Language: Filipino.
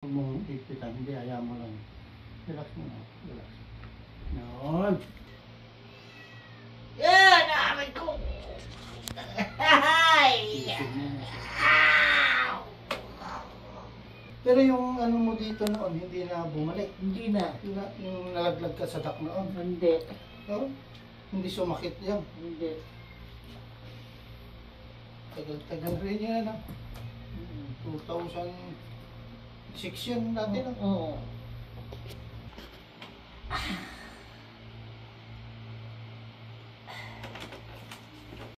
Huwag mong ipitan, hindi, ayaw mo lang. Relax mo na, relax. Noon. Yan! Amin ko! Pero yung ano mo dito noon, hindi na bumalik. Hindi na. Yung, na- yung nalaglag ka sa dak noon. Hindi. No? Hindi sumakit yan. Hindi. Tagal-tagal rin yan. ah. 2006赤春だけの、うん、